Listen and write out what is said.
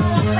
Yes.